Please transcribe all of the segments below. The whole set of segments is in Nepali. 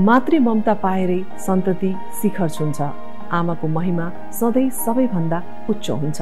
मातृ ममता पाएरै सन्तति शिखर छुन्छ। आमाको महिमा सधैँ सबैभन्दा उच्च हुन्छ।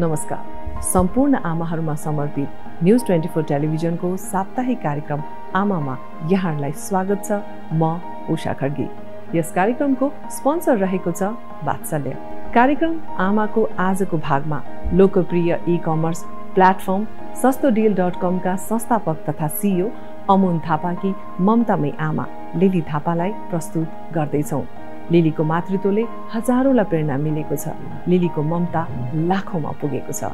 नमस्कार। सम्पूर्ण आमाहरूमा समर्पित न्युज ट्वेन्टी फोर टेलिभिजनको साप्ताहिक कार्यक्रम आमामा यहाँहरूलाई स्वागत छ। म उषा खड्गी। यस कार्यक्रमको स्पोन्सर रहेको छ वात्सल्य। कार्यक्रम आमाको आजको भागमा लोकप्रिय e commerce platform Sasto deal dot कमका संस्थापक तथा सिइओ अमुन थापाकी ममतामै आमा। लिली थापालाई प्रस्तुत गर्दैछौँ। लिलीको मातृत्वले हजारौँलाई प्रेरणा मिलेको छ। लिलीको ममता लाखौँमा पुगेको छ।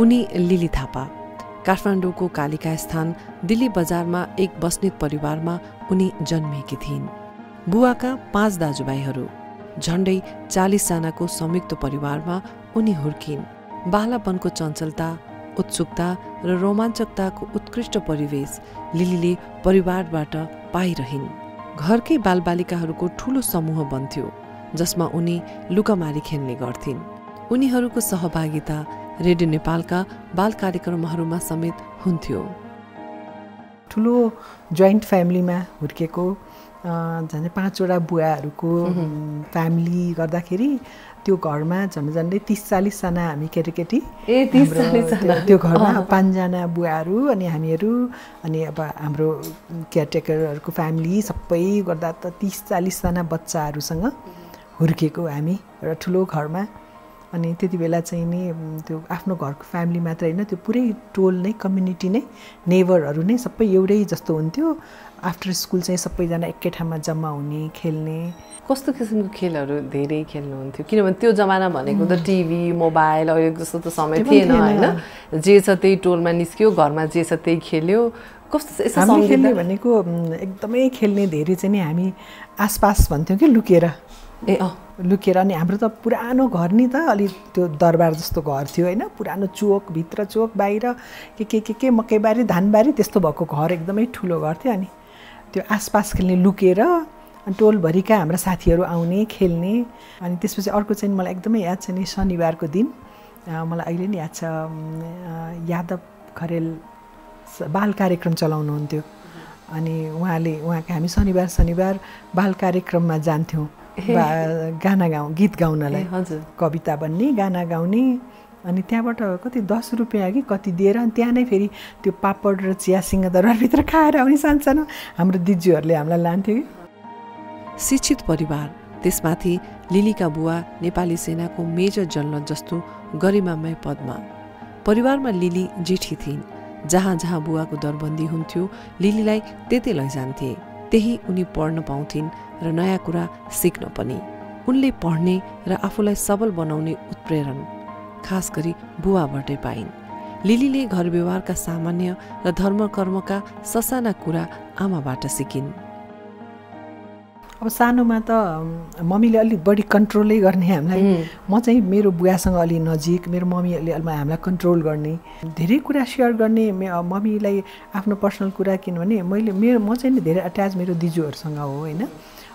उनी लिली थापा। काठमाडौँको कालिका स्थान दिल्ली बजारमा एक बस्नेत परिवारमा उनी जन्मिएकी थिइन्। बुवाका पाँच दाजुभाइहरू झन्डै चालिसजनाको संयुक्त परिवारमा उनी हुर्किन्। बालापनको चञ्चलता उत्सुकता र रोमाञ्चकताको उत्कृष्ट परिवेश लिलीले परिवारबाट पाइरहन्। घरकै बालबालिकाहरूको ठुलो समूह बन्थ्यो जसमा उनी लुकामारी खेल्ने गर्थिन्। उनीहरूको सहभागिता रेडियो नेपालका बाल कार्यक्रमहरूमा समेत हुन्थ्यो। ठुलो जोइन्ट फ्यामिलीमा हुर्केको झन् पाँचवटा बुवाहरूको फ्यामिली गर्दाखेरि त्यो घरमा झन् झन्डै तिस चालिसजना हामी केटाकेटी। त्यो घरमा पाँचजना बुवाहरू अनि हामीहरू अनि अब हाम्रो केयरटेकरहरूको फ्यामिली सबै गर्दा त तिस चालिसजना बच्चाहरूसँग हुर्केको हामी एउटा ठुलो घरमा। अनि त्यति बेला चाहिँ नि त्यो आफ्नो घरको फ्यामिली मात्र होइन त्यो पुरै टोल नै कम्युनिटी नै नेबरहरू नै सबै एउटै जस्तो हुन्थ्यो। आफ्टर स्कुल चाहिँ सबैजना एकै ठाउँमा जम्मा हुने खेल्ने। कस्तो किसिमको खेलहरू धेरै खेल्नुहुन्थ्यो? किनभने त्यो जमाना भनेको त टिभी मोबाइल अहिले जस्तो त समय थिएन होइन? जे छ त्यही टोलमा निस्क्यो घरमा जे छ त्यही खेल्यो। कस्तो हामी खेल्ने भनेको एकदमै खेल्ने धेरै चाहिँ नि हामी आसपास भन्थ्यौँ कि लुकेर। ए अँ। लुकेर अनि हाम्रो त पुरानो घर नि त अलि त्यो दरबार जस्तो घर थियो होइन? पुरानो चोक भित्र चोक बाहिर के के के के मकैबारी धानबारी त्यस्तो भएको घर एकदमै ठुलो घर थियो अनि त्यो आसपास खेल्ने लुकेर अनि टोलभरिका हाम्रा साथीहरू आउने खेल्ने। अनि त्यसपछि अर्को चाहिँ मलाई एकदमै याद छ नि शनिबारको दिन। मलाई अहिले नि याद छ यादव खरेल बाल कार्यक्रम चलाउनुहुन्थ्यो। अनि उहाँले उहाँको हामी शनिबार शनिबार बाल कार्यक्रममा जान्थ्यौँ। गाना गाउँ गीत गाउनलाई। हजुर। कविता भन्ने गाना गाउने। अनि त्यहाँबाट कति दस रुपियाँ कि कति दिएर अनि त्यहाँ नै फेरि त्यो पापड र चिया सिंहदरबारभित्र खाएर आउने सानसानो हाम्रो दिजूहरूले हामीलाई लान्थ्यो कि। शिक्षित परिवार त्यसमाथि लिलीका बुवा नेपाली सेनाको मेजर जनरल जस्तो गरिमामय पदमा। परिवारमा लिली जेठी थिइन्। जहाँ जहाँ बुवाको दरबन्दी हुन्थ्यो लिलीलाई त्यतै लैजान्थे। त्यही उनी पढ्न पाउँथिन् र नयाँ कुरा सिक्न पनि। उनले पढ्ने र आफूलाई सबल बनाउने उत्प्रेरण खास गरी बुवाबाटै पाइन्। लिलीले घर व्यवहारका सामान्य र धर्म कर्मका ससाना कुरा आमाबाट सिकिन्। अब सानोमा त मम्मीले अलिक बढी कन्ट्रोलै गर्ने हामीलाई। म चाहिँ मेरो बुवासँग अलि नजिक मेरो मम्मीले हामीलाई कन्ट्रोल गर्ने धेरै कुरा सेयर गर्ने मम्मीलाई आफ्नो पर्सनल कुरा किनभने मैले मेरो म चाहिँ नि धेरै अट्याच मेरो दिजूहरूसँग हो होइन?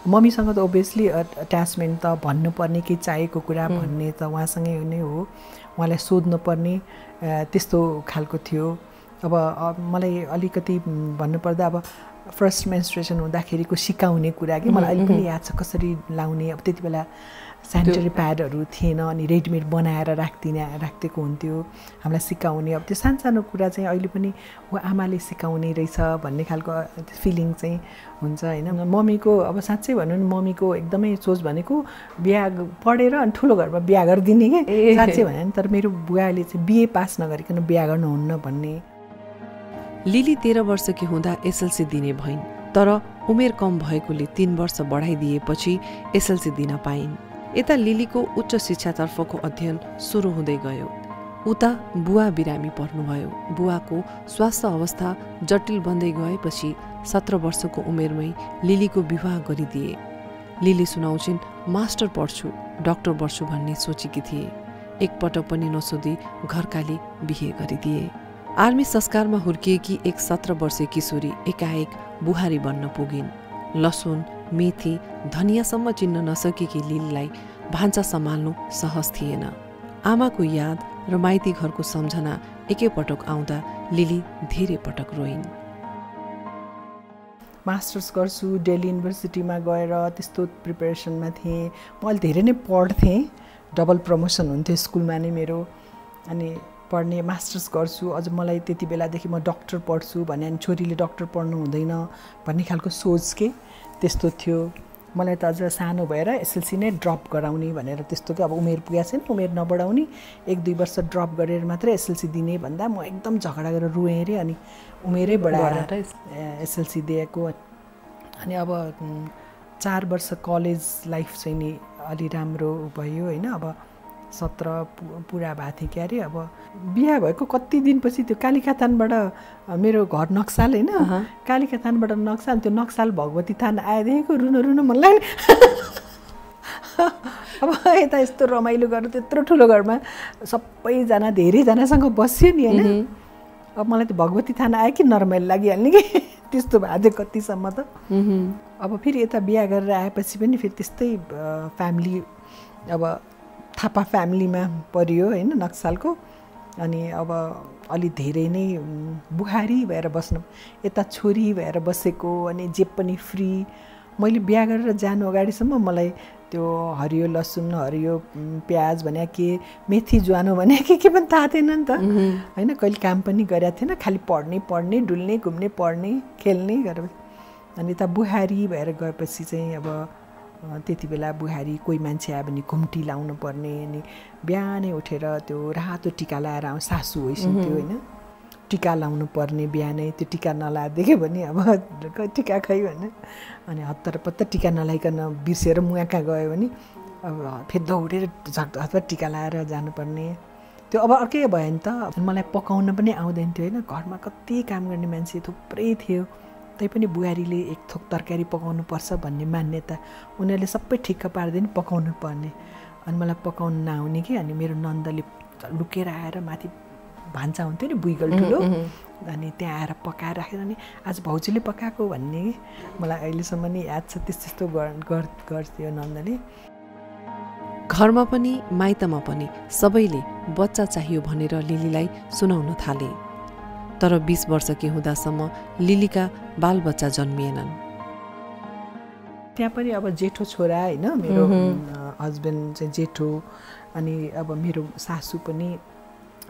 मम्मीसँग त ओभियसली अट्याचमेन्ट त भन्नुपर्ने केही चाहिएको कुरा भन्ने त उहाँसँगै नै हो। उहाँलाई सोध्नुपर्ने त्यस्तो खालको थियो। अब मलाई अलिकति भन्नुपर्दा अब फर्स्ट मेन्सुरेसन हुँदाखेरिको सिकाउने कुरा कि मलाई अहिले पनि याद छ कसरी लाउने। अब त्यति बेला सेनिटरी प्याडहरू थिएन अनि रेडिमेड बनाएर राखिदिने राखिदिएको हुन्थ्यो। हामीलाई सिकाउने। अब त्यो सानो सानो कुरा चाहिँ अहिले पनि हो आमाले सिकाउने रहेछ भन्ने खालको फिलिङ चाहिँ हुन्छ होइन? मम्मीको अब साँच्चै भनौँ भने मम्मीको एकदमै सोच भनेको बिहा पढेर अनि ठुलो घरमा बिहा गरिदिने कि? साँच्चै भने तर मेरो बुवाले चाहिँ बिए पास नगरिकन बिहा गर्नुहुन्न भन्ने। लिली तेह्र वर्षकी हुँदा एसएलसी दिने भइन् तर उमेर कम भएकोले तीन वर्ष बढाइदिएपछि एसएलसी दिन पाइन्। यता लिलीको उच्च शिक्षातर्फको अध्ययन सुरु हुँदै गयो। उता बुवा बिरामी पर्नुभयो। बुवाको स्वास्थ्य अवस्था जटिल बन्दै गएपछि सत्र वर्षको उमेरमै लिलीको विवाह गरिदिए। लिली सुनाउँछिन् मास्टर पढ्छु डाक्टर बढ्छु भन्ने सोचेकी थिए। एकपटक पनि नसोधी घरकाले बिहे गरिदिए। आर्मी संस्कारमा हुर्किएकी एक सत्र वर्षीय किशोरी एकाएक बुहारी बन्न पुगिन्। लसुन मेथी धनियाँसम्म चिन्न नसकेकी लिलीलाई भान्सा सम्हाल्नु सहज थिएन। आमाको याद र माइती घरको सम्झना एकैपटक आउँदा लिली धेरै पटक रोइन्। मास्टर्स गर्छु डेली युनिभर्सिटीमा गएर त्यस्तो प्रिपेरेसनमा थिएँ। म अहिले धेरै नै पढ्थेँ डबल प्रमोसन हुन्थ्यो स्कुलमा नै मेरो। अनि पढ्ने मास्टर्स गर्छु अझ मलाई त्यति बेलादेखि म डक्टर पढ्छु भने अनि छोरीले डक्टर पढ्नु हुँदैन भन्ने खालको सोच के? त्यस्तो थियो। मलाई त अझ सानो भएर एसएलसी नै ड्रप गराउने भनेर त्यस्तो कि अब उमेर पुगेको छैन उमेर नबढाउने। एक दुई वर्ष ड्रप गरेर मात्रै एसएलसी दिने भन्दा म एकदम झगडा गरेर रुएँ अरे अनि उमेरै बढाएर एसएलसी दिएको। अनि अब चार वर्ष कलेज लाइफ चाहिँ नि अलि राम्रो भयो होइन। अब सत्र पुरा भएको थिएँ के अरे अब बिहा भएको कति दिनपछि त्यो कालिका थानबाट मेरो घर नक्साल होइन? कालिका थानबाट नक्साल त्यो नक्साल भगवती थान आएदेखिको रुनु रुनु मन लाग्ने। अब यता यस्तो रमाइलो गर्नु त्यत्रो ठुलो घरमा सबैजना धेरैजनासँग बस्यो नि होइन? अब मलाई त भगवती थाना आयो कि नरमाइलो लागिहाल्ने कि? त्यस्तो भएको थियो कतिसम्म त। अब फेरि यता बिहा गरेर आएपछि पनि फेरि त्यस्तै फ्यामिली अब थापा फ्यामिलीमा परियो होइन नक्सालको। अनि अब अलि धेरै नै बुहारी भएर बस्नु यता छोरी भएर बसेको अनि जे पनि फ्री मैले बिहा गरेर जानु अगाडिसम्म मलाई त्यो हरियो लसुन हरियो प्याज भने के मेथी ज्वानो भने के के पनि थाहा थिएन नि त। होइन कहिले काम पनि गरेको थिएन खालि पढ्ने पढ्ने डुल्ने घुम्ने पढ्ने खेल्ने गरेर। अनि यता बुहारी भएर गएपछि चाहिँ अब त्यति बेला बुहारी कोही मान्छे आयो भने घुम्टी लाउनु पर्ने अनि बिहानै उठेर त्यो रातो टिका लाएर आउँ सासु होइसिन्थ्यो होइन। टिका लाउनु पर्ने बिहानै त्यो टिका नलाएदेखि भने अब टिका खै भने अनि हतार पत्ता टिका नलाइकन बिर्सेर मुहाँ कहाँ गयो भने अब फेरि दौडेर झट हतपत टिका लाएर जानुपर्ने। त्यो अब अर्कै भयो नि त। मलाई पकाउन पनि आउँदैन थियो होइन। घरमा कति काम गर्ने मान्छे थुप्रै थियो। तैपनि बुहारीले एक थोक तरकारी पकाउनु पर्छ भन्ने मान्यता उनीहरूले सबै ठिक्क पारिदिनु पकाउनु पर्ने अनि मलाई पकाउनु नआउने कि अनि मेरो नन्दले लुकेर आएर माथि भान्सा हुन्थ्यो नि बुइगल ठुलो। अनि त्यहाँ आएर पकाएर राखेर नि आज भाउजूले पकाएको भन्ने मलाई अहिलेसम्म नि याद छ त्यस्तो त्यस्तो गर्थ्यो नन्दले। घरमा पनि माइतमा पनि सबैले बच्चा चाहियो भनेर लिलीलाई सुनाउन थाले। तर बिस वर्षकी हुँदासम्म लिलीका बालबच्चा जन्मिएनन्। त्यहाँ पनि अब जेठो छोरा होइन मेरो हस्बेन्ड चाहिँ जेठो अनि अब मेरो सासु पनि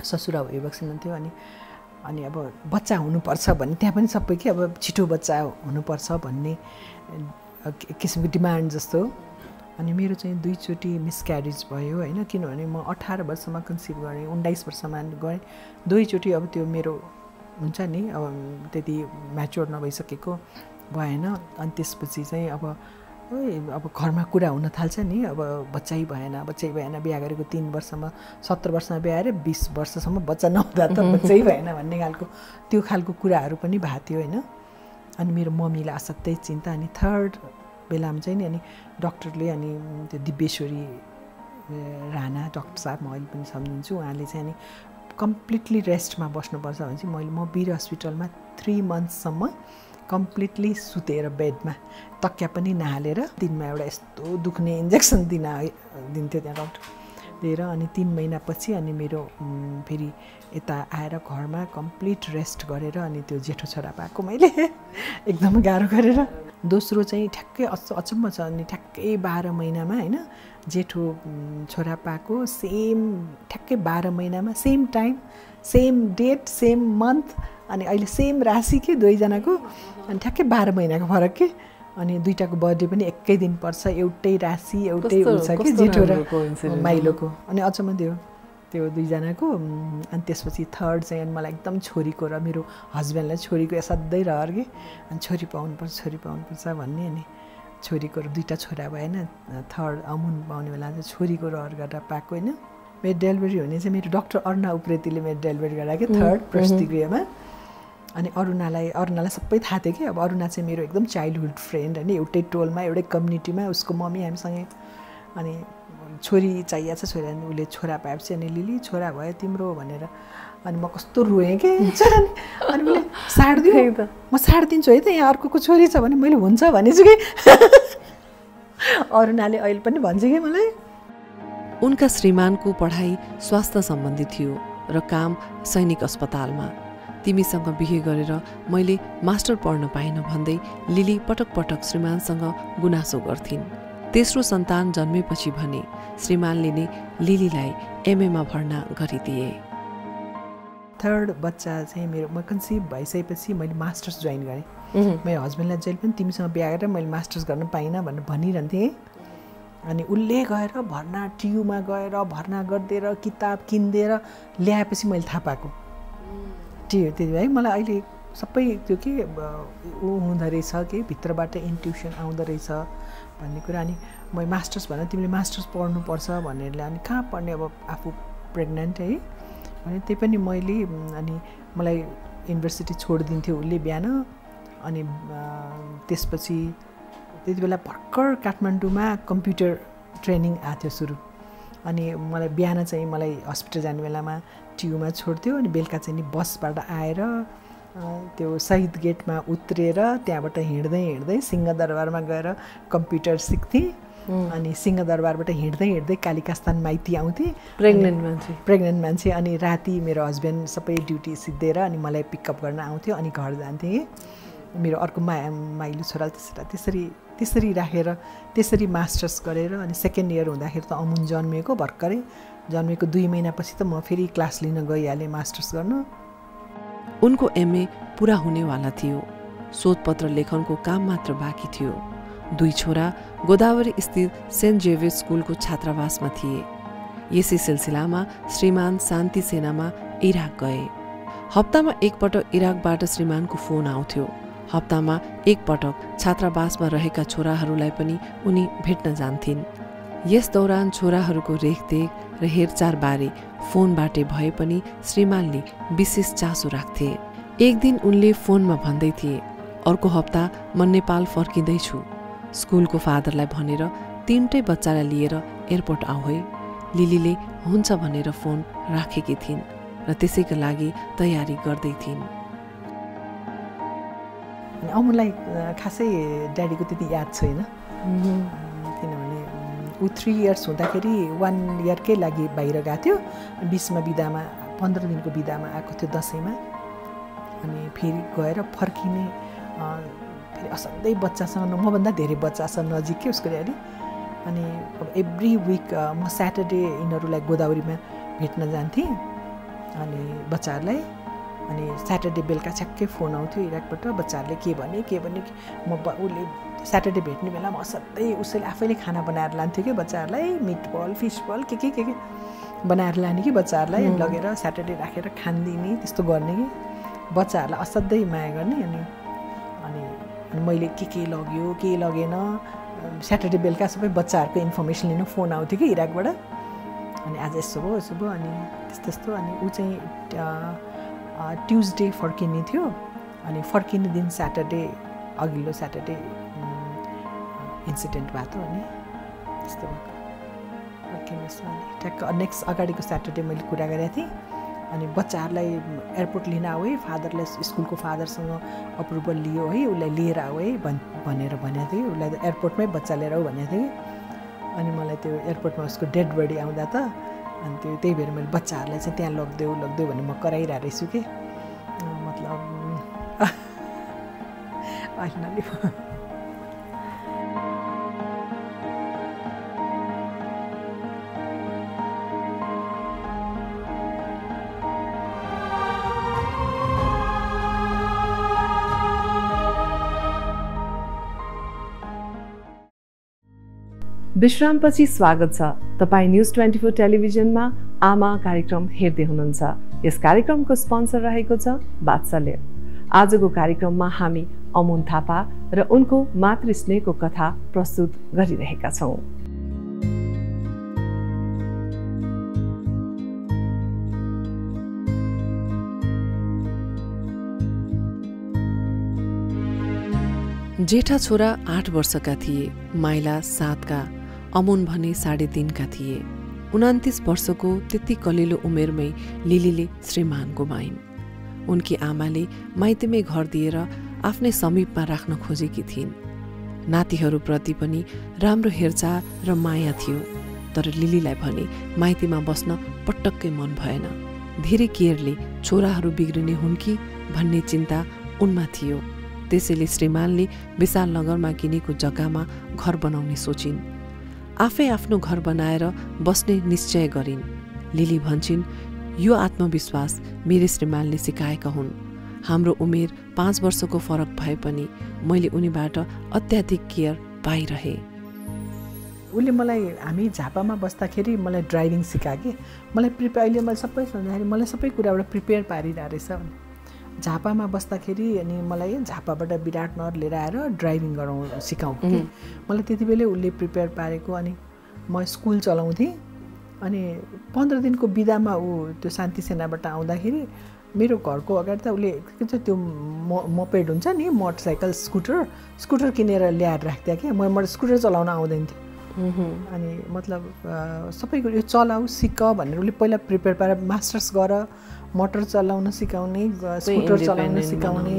ससुरा भइबक्सिनुहुन्थ्यो अनि अनि अब बच्चा हुनुपर्छ भन्ने त्यहाँ पनि सबै कि अब छिटो बच्चा हुनुपर्छ भन्ने किसिमको डिमान्ड जस्तो। अनि मेरो चाहिँ दुईचोटि मिसक्यारेज भयो होइन किनभने म अठार वर्षमा कन्सिभ गरेँ उन्नाइस वर्षमा गएँ। दुईचोटि अब त्यो मेरो हुन्छ नि अब त्यति म्याच्योर नभइसकेको भएन। अनि त्यसपछि चाहिँ अब अब घरमा कुरा हुन थाल्छ नि। अब बच्चै भएन बच्चै भएन बिहा गरेको तिन वर्षमा सत्र वर्षमा बिहा अरे बिस वर्षसम्म बच्चा नहुँदा त बच्चै भएन भन्ने खालको त्यो खालको कुराहरू पनि भएको थियो होइन। अनि मेरो मम्मीलाई असाध्यै चिन्ता अनि थर्ड बेलामा चाहिँ नि अनि डक्टरले अनि त्यो दिव्येश्वरी राणा डक्टर साहब म अहिले पनि सम्झिन्छु उहाँले चाहिँ अनि कम्प्लिटली रेस्टमा बस्नुपर्छ भने चाहिँ मैले म वीर हस्पिटलमा थ्री मन्थसम्म कम्प्लिटली सुतेर बेडमा तकिया पनि नहालेर दिनमा एउटा यस्तो दुख्ने इन्जेक्सन दिन दिन्थ्यो त्यहाँ डक्टर। दिएर अनि तिन महिनापछि अनि मेरो फेरि यता आएर घरमा कम्प्लिट रेस्ट गरेर अनि त्यो जेठो छोरा पाएको मैले एकदम गाह्रो गरेर। दोस्रो चाहिँ ठ्याक्कै अच अचम्म छ अनि ठ्याक्कै बाह्र महिनामा होइन जेठो छोरा पाएको सेम ठ्याक्कै बाह्र महिनामा same time same date same month अनि अहिले सेम राशि के दुवैजनाको? अनि ठ्याक्कै बाह्र महिनाको फरक के? अनि दुइटाको बर्थडे पनि एकै दिन पर्छ एउटै राशि एउटै हुन्छ कि जेठो र माइलोको। अनि अचम्म त्यो त्यो दुईजनाको अनि त्यसपछि थर्ड चाहिँ अनि मलाई एकदम छोरीको र मेरो हस्बेन्डलाई छोरीको असाध्यै रहर कि? अनि छोरी पाउनुपर्छ छोरी पाउनुपर्छ भन्ने अनि छोरीको दुइटा छोरा भएन। थर्ड अमुन पाउने बेला चाहिँ छोरीको रहर गरेर पाएको होइन। मेरो डेलिभरी हुने चाहिँ मेरो डक्टर अरुणा उप्रेतीले मेरो डेलिभरी गराएको थर्ड प्रस्तुति अनि अरुणालाई अरुणालाई सबै थाहा थियो कि अब अरुणा चाहिँ मेरो एकदम चाइल्डहुड फ्रेन्ड होइन। एउटै टोलमा एउटै कम्युनिटीमा उसको मम्मी हामीसँगै अनि छोरी चाहिएको छ छोरी अनि उसले छोरा पाएपछि अनि लिली छोरा भयो तिम्रो भनेर अनि म कस्तो रोएँ कि? अनि मैले त। म साटिदिन्छु है त यहाँ अर्कोको छोरी छ भने मैले हुन्छ भनेछु कि? अरुणाले अहिले पनि भन्छ कि मलाई? उनका श्रीमानको पढाइ स्वास्थ्य सम्बन्धी थियो र काम सैनिक अस्पतालमा। तिमीसँग बिहे गरेर मैले मास्टर पढ्न पाइनँ भन्दै लिली पटक पटक श्रीमानसँग गुनासो गर्थिन्। तेस्रो सन्तान जन्मेपछि भने श्रीमानले नै लिलीलाई एमएमा भर्ना गरिदिए। थर्ड बच्चा चाहिँ मेरो म कन्सिभ भइसकेपछि मैले मास्टर्स जोइन गरेँ। मेरो हस्बेन्डलाई जहिले पनि तिमीसँग बिहा गरेर मैले मास्टर्स गर्न पाइनँ भनेर भनिरहन्थेँ। अनि उसले गएर भर्ना टियुमा गएर भर्ना गरिदिएर किताब किनिदिएर ल्याएपछि मैले थाहा पाएको। टियु त्यति है। मलाई अहिले सबै त्यो के ऊ हुँदो रहेछ कि भित्रबाट इन्ट्युसन आउँदो रहेछ भन्ने कुरा। अनि मैले मास्टर्स भनेर तिमीले मास्टर्स पढ्नुपर्छ भनेर अनि कहाँ पढ्ने अब आफू प्रेग्नेन्ट है? अनि त्यही पनि मैले अनि मलाई युनिभर्सिटी छोडिदिन्थ्यो उसले बिहान अनि त्यसपछि त्यति बेला भर्खर काठमाडौँमा कम्प्युटर ट्रेनिङ आएको थियो सुरु। अनि मलाई बिहान चाहिँ मलाई हस्पिटल जाने बेलामा टियुमा छोड्थ्यो अनि बेलुका चाहिँ नि बसबाट आएर त्यो शहीद गेटमा उत्रेर त्यहाँबाट हिँड्दै हिँड्दै सिंहदरबारमा गएर कम्प्युटर सिक्थेँ। अनि सिंहदरबारबाट हिँड्दै हिँड्दै कालिकास्थान माइती आउँथेँ। प्रेग्नेन्ट मान्छे। प्रेग्नेन्ट मान्छे अनि राति मेरो हस्बेन्ड सबै ड्युटी सिद्धिएर अनि मलाई पिकअप गर्न आउँथ्यो अनि घर जान्थेँ। मेरो अर्को मा माइलो छोरा त्यसरी त्यसरी त्यसरी राखेर त्यसरी मास्टर्स गरेर अनि सेकेन्ड इयर हुँदाखेरि त अमुन जन्मिएको भर्खरै। जन्मेको दुई महिनापछि त म फेरि क्लास लिन गइहालेँ मास्टर्स गर्नु। उनको एमए पुरा हुनेवाला थियो। शोधपत्र लेखनको काम मात्र बाँकी थियो। दुई छोरा गोदावरी स्थित सेन्ट जेभियर स्कुलको छात्रावासमा थिए। यसै सिलसिलामा श्रीमान शान्ति सेनामा इराक गए। हप्तामा एकपटक इराकबाट श्रीमानको फोन आउँथ्यो। हप्तामा एकपटक छात्रावासमा रहेका छोराहरूलाई पनि उनी भेट्न जान्थिन्। यस दौरान छोराहरूको रेखदेख र हेरचाहबारे फोनबाटै भए पनि श्रीमानले विशेष चासो राख्थे। एक दिन उनले फोनमा भन्दै थिए अर्को हप्ता म नेपाल फर्किँदैछु। स्कुलको फादरलाई भनेर तिनटै बच्चालाई लिएर एयरपोर्ट आऊ है लिलीले हुन्छ भनेर फोन राखेकी थिइन् र त्यसैका लागि तयारी गर्दै थिइन्। अमुलाई खासै ड्याडीको त्यति याद छैन। किनभने ऊ थ्री इयर्स हुँदाखेरि वान इयरकै लागि बाहिर गएको थियो। बिचमा बिदामा पन्ध्र दिनको बिदामा आएको थियो दसैँमा। अनि फेरि गएर फर्किने फेरि असाध्यै बच्चासँग मभन्दा धेरै बच्चासँग नजिक के उसको ड्याडी? अनि अब एभ्री विक म स्याटरडे यिनीहरूलाई गोदावरीमा भेट्न जान्थेँ। अनि बच्चाहरूलाई अनि स्याटरडे बेलुका छ्याक्कै फोन आउँथ्यो इराकबाट बच्चाहरूले के भने के भने म उसले स्याटरडे भेट्ने बेलामा असाध्यै उसैले आफैले खाना बनाएर लान्थ्यो कि बच्चाहरूलाई? मिट बल फिस बल के के के के बनाएर लाने कि बच्चाहरूलाई? लगेर स्याटरडे राखेर खानिदिने त्यस्तो गर्ने कि बच्चाहरूलाई असाध्यै माया गर्ने अनि अनि मैले के के लग्यो के लगेन स्याटरडे बेलुका सबै बच्चाहरूको इन्फर्मेसन लिनु फोन आउँथ्यो कि इराकबाट अनि आज यसो भयो यसो भयो अनि त्यस्तो त्यस्तो अनि ऊ चाहिँ ट्युजडे फर्किने थियो। अनि फर्किने दिन स्याटरडे अघिल्लो स्याटरडे इन्सिडेन्ट भएको थियो अनि त्यस्तो भएको फर्किने यसो अनि ठ्याक्क नेक्स्ट अगाडिको स्याटरडे मैले कुरा गरेको थिएँ। अनि बच्चाहरूलाई एयरपोर्ट लिन आऊ है फादरलाई स्कुलको फादरसँग अप्रुभल लियो है उसलाई लिएर आऊ है भन् भनेर भनेको कि उसलाई एयरपोर्टमै बच्चा लिएर आऊ भनेको कि। अनि मलाई त्यो एयरपोर्टमा उसको डेड बडी आउँदा त अनि त्यो त्यही भएर मैले बच्चाहरूलाई चाहिँ त्यहाँ लगिदेऊ लगिदेऊ भने म कराइरहेको रहेछु कि। मतलब अहिले विश्रामपछि स्वागत छ। तपाईँ न्युज ट्वेन्टी फोर टेलिभिजनमा आमा कार्यक्रम हेर्दै हुनुहुन्छ। यस कार्यक्रमको स्पोन्सर रहेको छ वात्सल्य आजको कार्यक्रममा हामी अमुन थापा र उनको मातृ स्नेहको कथा प्रस्तुत गरिरहेका छौँ। जेठा छोरा आठ वर्षका थिए माइला सातका अमुन भने साढे तिनका थिए। उनातिस वर्षको त्यति कलिलो उमेरमै लिलीले श्रीमान गुमाइन्। उनकी आमाले माइतीमै घर दिएर आफ्नै समीपमा राख्न खोजेकी थिइन्। नातिहरूप्रति पनि राम्रो हेरचाह र माया थियो तर लिलीलाई भने माइतीमा बस्न पटक्कै मन भएन। धेरै केयरले छोराहरू बिग्रिने हुन् कि भन्ने चिन्ता उनमा थियो। त्यसैले श्रीमानले विशाल नगरमा किनेको जग्गामा घर बनाउने सोचिन्। आफै आफ्नो घर बनाएर बस्ने निश्चय गरिन्। लिली भन्छन् यो आत्मविश्वास मेरे श्रीमानले सिकाएका हुन्। हाम्रो उमेर पाँच वर्षको फरक भए पनि मैले उनीबाट अत्याधिक केयर पाइरहेँ। उसले मलाई हामी झापामा बस्दाखेरि मलाई ड्राइभिङ सिकायो कि? मलाई प्रिपेयर अहिले मैले सबै सोच्दाखेरि मलाई सबै कुराबाट प्रिपेयर पारिरहेको रहेछ झापामा बस्दाखेरि अनि मलाई झापाबाट विराटनगर लिएर आएर ड्राइभिङ गराउँ सिकाउँ। कि मलाई त्यति बेलै उसले प्रिपेयर पारेको अनि म स्कुल चलाउँथेँ। अनि पन्ध्र दिनको बिदामा ऊ त्यो शान्ति सेनाबाट आउँदाखेरि मेरो घरको अगाडि त उसले के भन्छ त्यो म मपेड हुन्छ नि मोटरसाइकल स्कुटर स्कुटर किनेर ल्याएर राख्थ्यो क्या। म मलाई स्कुटर चलाउन आउँदैन थियो अनि मतलब सबै कुरो यो चलाऊ सिक भनेर उसले पहिला प्रिपेयर पारेर मास्टर्स गर मोटर चलाउन सिकाउने स्कुटर चलाउन सिकाउने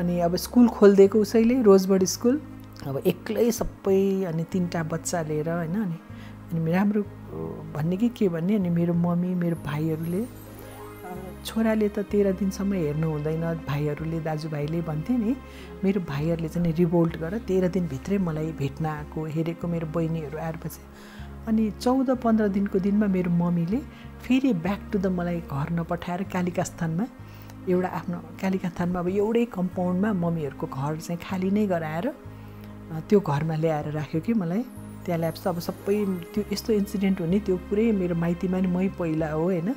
अनि अब स्कुल खोलिदिएको उसैले रोजबर्ड स्कुल। अब एक्लै सबै अनि तिनवटा बच्चा लिएर होइन अनि अनि राम्रो भन्ने कि के भन्ने अनि मेरो मम्मी मेरो भाइहरूले छोराले त तेह्र दिनसम्म हेर्नु हुँदैन भाइहरूले दाजुभाइले भन्थे नि मेरो भाइहरूले चाहिँ रिभोल्ट गर तेह्र दिनभित्रै मलाई भेट्न आएको हेरेको मेरो बहिनीहरू आएपछि अनि चौध पन्ध्र दिनको दिनमा मेरो मम्मीले फेरि ब्याक टु द मलाई घर नपठाएर कालिका स्थानमा एउटा आफ्नो कालिका स्थानमा अब एउटै कम्पाउन्डमा मम्मीहरूको घर चाहिँ खाली नै गराएर त्यो घरमा ल्याएर राख्यो कि मलाई। त्यहाँ ल्याएपछि अब सबै त्यो यस्तो इन्सिडेन्ट हुने त्यो पुरै मेरो माइतीमा नि मै पहिला हो होइन?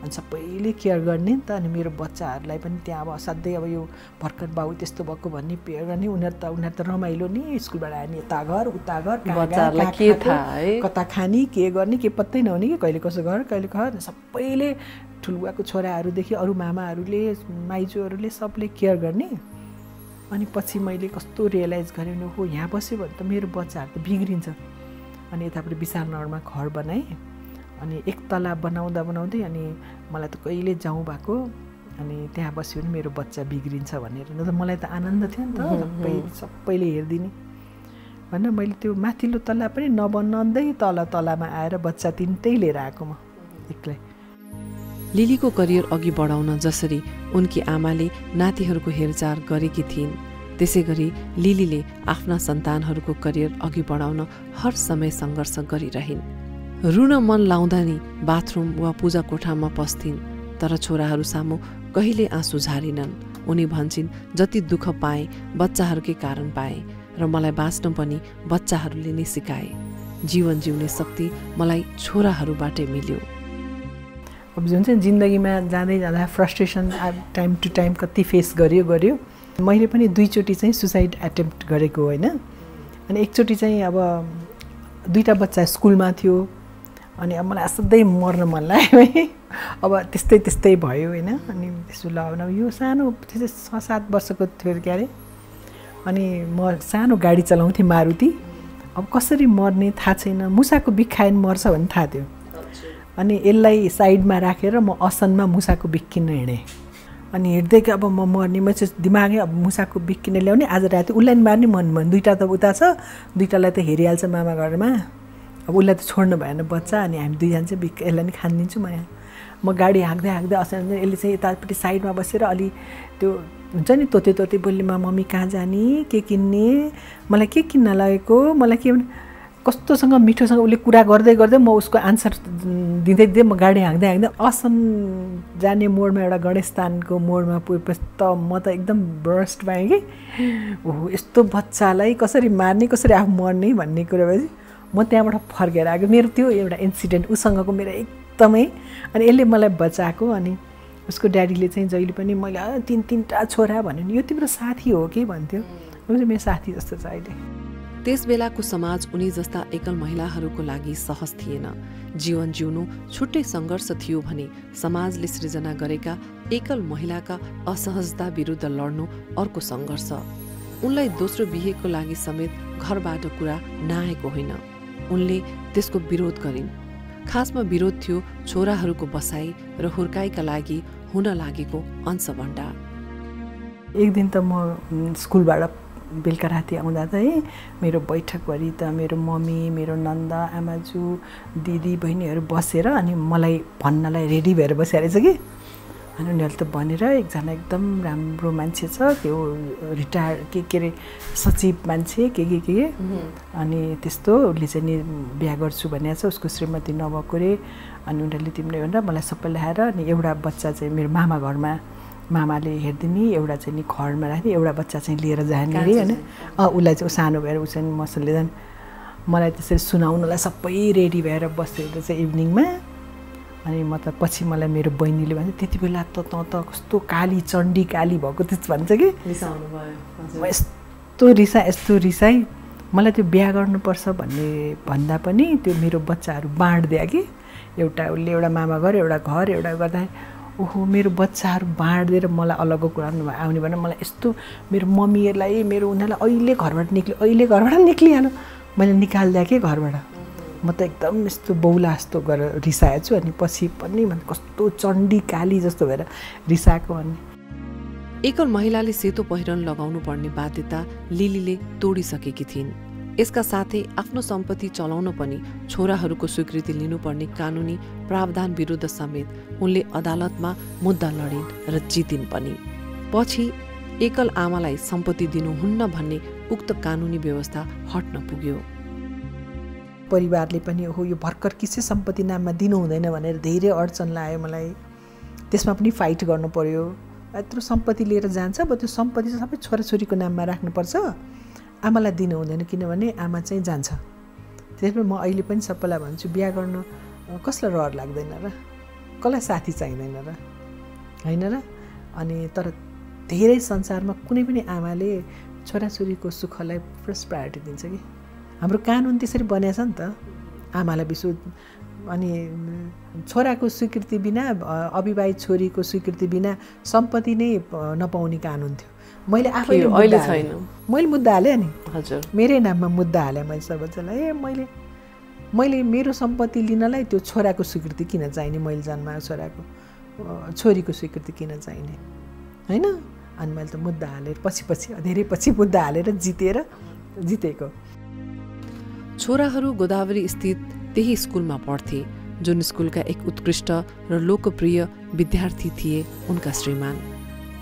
अनि सबैले केयर गर्ने नि त अनि मेरो बच्चाहरूलाई पनि त्यहाँ अब असाध्यै अब यो भर्खर बाउ त्यस्तो भएको भन्ने पेयर गर्ने उनीहरू त उनीहरू त रमाइलो नि स्कुलबाट आयो नि यता घर उता घर के थाहा कता खाने के गर्ने के पत्तै नहुने कि कहिले कसो घर कहिले घर सबैले ठुलुवाको छोराहरूदेखि अरू मामाहरूले माइजूहरूले सबले केयर गर्ने। अनि पछि मैले कस्तो रियलाइज गरेँ भने हो यहाँ बस्यो भने त मेरो बच्चाहरू त बिग्रिन्छ। अनि यतापट्टि विशालनगरमा घर बनाएँ। अनि एक तला बनाउँदा बनाउँदै अनि मलाई त कहिले जाउँ भएको? अनि त्यहाँ बस्यो भने मेरो बच्चा बिग्रिन्छ भनेर। न त मलाई त आनन्द थियो नि त। सबै सबैले हेरिदिने। भनेर मैले त्यो माथिल्लो तला पनि नबनाउँदै तल तलामा आएर बच्चा तिनटै लिएर आएको म एक्लै। लिलीको करियर अघि बढाउन जसरी उनकी आमाले नातिहरूको हेरचाह गरेकी थिइन् त्यसै गरी लिलीले आफ्ना सन्तानहरूको करियर अघि बढाउन हर समय सङ्घर्ष गरिरहन्। रुन मन लाउँदा नि बाथरुम वा पूजा कोठामा पस्थिन् तर छोराहरू सामु कहिले आँसु झारिनन्। उनी भन्छन् जति दुःख पाए बच्चाहरूकै कारण पाए र मलाई बाँच्न पनि बच्चाहरूले नै सिकाए। जीवन जिउने शक्ति मलाई छोराहरूबाटै मिल्यो। अब जुन चाहिँ जिन्दगीमा जाँदै जाँदा फ्रस्ट्रेसन टाइम टु टाइम कति फेस गर्यो गर्यो। मैले पनि दुईचोटि चाहिँ सुसाइड एटेम्प्ट गरेको होइन? अनि एकचोटि चाहिँ अब दुईवटा बच्चा स्कुलमा थियो। अनि अब मलाई असाध्यै मर्न मन लाग्यो है। अब त्यस्तै त्यस्तै भयो होइन। अनि त्यसो ल यो सानो त्यस्तै छ सात वर्षको थियो के अरे। अनि म सानो गाडी चलाउँथेँ मारुति। अब कसरी मर्ने थाहा छैन। मुसाको बिख खायो भने मर्छ भन्ने थाहा थियो। अनि यसलाई साइडमा राखेर म असनमा मुसाको बिख किन्न हिँडेँ। अनि हिँड्दै अब म मर्ने म चाहिँ दिमागै अब मुसाको बिख किनेर ल्याउने। आज राति उसलाई मार्ने मन मन। दुइटा त उता छ। दुइटालाई त हेरिहाल्छ मामा घरमा। अब उसलाई त छोड्नु भएन बच्चा अनि हामी दुईजना चाहिँ बिक यसलाई नि खानिदिन्छु म यहाँ। म गाडी हाँक्दै हाँक्दै असाध्यै यसले चाहिँ यतापट्टि साइडमा बसेर अलि त्यो हुन्छ नि तोते तोते बोलीमा मम्मी कहाँ जाने के किन्ने मलाई के किन्न लगेको मलाई के कस्तोसँग मिठोसँग उसले कुरा गर्दै गर्दै म उसको आन्सर दिँदै दिँदै म गाडी हाँक्दै हाँक्दै असन जाने मोडमा एउटा गणेशस्थानको मोडमा पुगेपछि त म त एकदम ब्रस्ट पाएँ कि। ओहो यस्तो बच्चालाई कसरी मार्ने कसरी आफू मर्ने भन्ने कुरा भएपछि म त्यहाँबाट फर्केर आएको। मेरो त्यो एउटा इन्सिडेन्ट उसँगको मेरो एकदमै अनि यसले मलाई बचाएको अनि उसको ड्याडीले चाहिँ जहिले पनि मैले तिन तिनवटा छोरा भन्यो नि यो तिम्रो साथी हो कि? भन्थ्यो। चाहिँ मेरो साथी जस्तो छ अहिले। त्यस बेलाको समाज उनी जस्ता एकल महिलाहरूको लागि सहज थिएन। जीवन जिउनु छुट्टै सङ्घर्ष थियो भने समाजले सृजना गरेका एकल महिलाका असहजता विरुद्ध लड्नु अर्को सङ्घर्ष। उनलाई दोस्रो बिहेको लागि समेत घरबाट कुरा नआएको होइन। उनले त्यसको विरोध गरिन्। खासमा विरोध थियो छोराहरूको बसाई र हुर्काइका लागि हुन लागेको अंशभण्डा एक दिन त म स्कुलबाट बेलुका राति आउँदा त है मेरो बैठकभरि त मेरो मम्मी मेरो नन्द आमाजू दिदी बहिनीहरू बसेर अनि मलाई भन्नलाई रेडी भएर बसिहालेछ कि। अनि उनीहरूले त भनेर एकजना एकदम राम्रो मान्छे छ त्यो रिटायर के के अरे सचिव मान्छे के के के। अनि त्यस्तो उसले चाहिँ नि बिहा गर्छु भनेको छ उसको श्रीमती नभएको अरे। अनि उनीहरूले तिमीले भनेर मलाई सबै ल्याएर अनि एउटा बच्चा चाहिँ मेरो मामा घरमा मामाले हेरिदिने एउटा चाहिँ नि घरमा राख्ने एउटा बच्चा चाहिँ लिएर जाने अरे होइन। उसलाई चाहिँ सानो भएर ऊ चाहिँ झन् मलाई त्यसरी सुनाउनलाई सबै रेडी भएर बसेर चाहिँ इभिनिङमा अनि म त पछि मलाई मेरो बहिनीले भन्छ त्यति बेला त तँ त कस्तो काली चण्डी काली भएको त्यस्तो भन्छ कि? म यस्तो रिसा यस्तो रिसाइ मलाई त्यो बिहा गर्नुपर्छ भन्ने भन्दा पनि त्यो मेरो बच्चाहरू बाँडिदियो कि। एउटा उसले एउटा मामा घर एउटा घर एउटा गर्दा। ओहो मेरो बच्चाहरू बाँडिदिएर मलाई अलगको कुरा आउने भने मलाई यस्तो मेरो मम्मीहरूलाई मेरो उनीहरूलाई अहिले घरबाट निक्ल्यो अहिले घरबाट निक्लिहाल्यो। मैले निकालिदिएँ कि घरबाट? म त एकदम यस्तो बौला जस्तो गरेर रिसाएको छु अनि पछि पनि कस्तो चण्डी काली जस्तो भएर रिसाएको अनि। एकल महिलाले सेतो पहिरन लगाउनु पर्ने बाध्यता लिलीले तोडिसकेकी थिइन्। यसका साथै आफ्नो सम्पत्ति चलाउन पनि छोराहरूको स्वीकृति लिनुपर्ने कानुनी प्रावधान विरुद्ध समेत उनले अदालतमा मुद्दा लडिन् र जितिन् पनि। पछि एकल आमालाई सम्पत्ति दिनुहुन्न भन्ने उक्त कानुनी व्यवस्था हट्न पुग्यो। परिवारले पनि हो यो भर्खर किसै सम्पत्ति नाममा दिनु हुँदैन भनेर धेरै अडचन लायो मलाई। त्यसमा पनि फाइट गर्नु पऱ्यो यत्रो सम्पत्ति लिएर जान्छ अब त्यो सम्पत्ति चाहिँ सबै छोराछोरीको नाममा राख्नुपर्छ। आमालाई दिनु हुँदैन किनभने आमा चाहिँ जान्छ। त्यसमा म अहिले पनि सबैलाई भन्छु बिहा गर्नु कसलाई रहर लाग्दैन र? कसलाई साथी चाहिँदैन र? होइन र? अनि तर धेरै संसारमा कुनै पनि आमाले छोराछोरीको सुखलाई फर्स्ट प्रायोरिटी दिन्छ कि? हाम्रो कानुन त्यसरी बनिएको छ नि त। आमालाई विश्व अनि छोराको स्वीकृति बिना अविवाहित छोरीको स्वीकृति बिना सम्पत्ति नै नपाउने कानुन थियो। मैले आफैले अहिले छैन। मैले मुद्दा हालेँ नि। हजुर। मेरै नाममा मुद्दा हालेँ मैले सर्वोच्चलाई ए मैले मैले मेरो सम्पत्ति लिनलाई त्यो छोराको स्वीकृति किन चाहिने? मैले जन्माएको छोराको छोरीको स्वीकृति किन चाहिने? होइन? अनि मैले त मुद्दा हालेर पछि पछि धेरै पछि मुद्दा हालेर जितेर जितेको। छोराहरू गोदावरी स्थित त्यही स्कुलमा पढ्थे जुन स्कुलका एक उत्कृष्ट र लोकप्रिय विद्यार्थी थिए उनका श्रीमान।